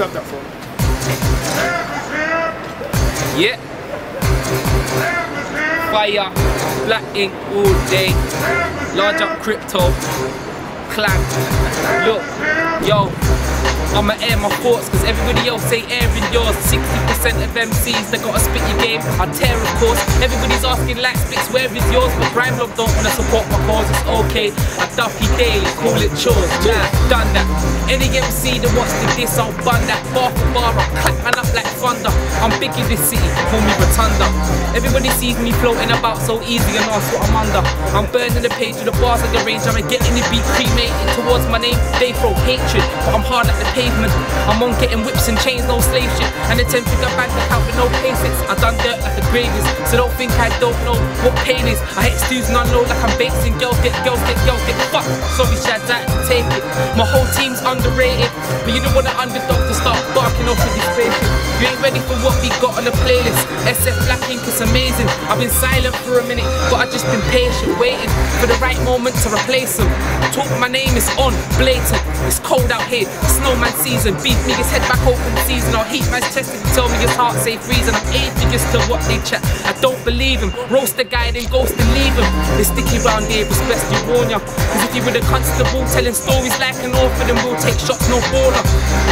grab that phone. Yeah. Fire, black ink all day. Large up crypto. Clan. Look, yo. I'ma air my thoughts cause everybody else ain't airing yours. 60% of MCs that gotta spit your game. I tear of course. Everybody's asking like spits where is yours? But Grime Love don't wanna support my cause. It's okay. I duffy daily call it chores. Nah, done that. Any MC that wants to diss I'll bun that. Bar for bar I'll clap man up like thunder. I'm big in this city call me Rotunda. Everybody sees me floating about so easy and ask what I'm under. I'm burning the page with the bars like the range I'm getting the beat cremated my name They throw hatred but I'm hard at the pavement. I'm on getting whips and chains, no slave shit. And a 10 figure bank account with no basics. I done dirt like a gravey's, so don't think I don't know what pain is. I hit stews and I know like I'm basing. Girls get girls get girls get fucked. Sorry, Shad, I take it. My whole team's underrated, but you don't want an underdog to start barking off with this spaceship. You ain't ready for what we got on the playlist. SF Black Ink is amazing. I've been silent for a minute, but I've just been patient, waiting for the right moment to replace them. Talk, my name is on, blatant. It's cold out here, snowman season. Beef niggas head back open season. I'll heat man's chest you tell me his heart safe reason. I'm figures to what they chat. I don't believe him. Roast the guy, then ghost and leave him. They sticky round here, it's best you warn ya. Cause if you were the constable telling stories like an orphan, then we'll take shots, no baller.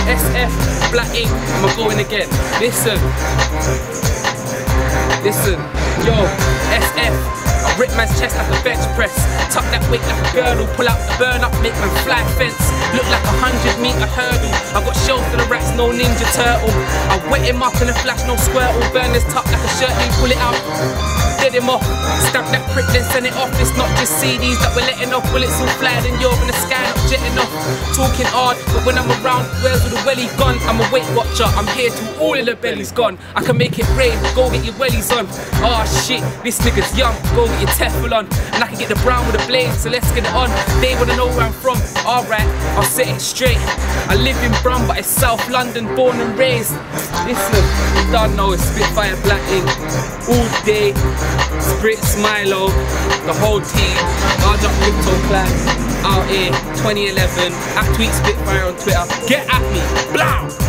SF, black ink, I'ma go in again. Listen. Listen. Yo, man's chest like a bench press. Tuck that weight like a girdle. Pull out the burn up, make man fly fence. Look like a hundred meter hurdle. I got shells for the rats, no ninja turtle. I wet him up in a flash, no squirtle. Burn this tuck like a shirt, you pull it out dead him off. Stamp that prick, then send it off. It's not just CDs that we're letting off. Bullets all flying and you're in the sky, not jetting off. Talking hard, but when I'm around, where's all the welly gone? I'm a weight watcher, I'm here till all of the belly's gone. I can make it rain, go get your wellies on. Ah oh, shit, this nigga's young, go get your Teflon. And I can get the brown with the blade, so let's get it on. They wanna know where I'm from, alright, I'll set it straight. I live in Brum, but it's South London, born and raised. Listen, you don't know Spitfire Black Ink all day. Spritz, Milo, the whole team, large up crypto class out here 2011 at tweet Spitfire on Twitter. Get at me, blow!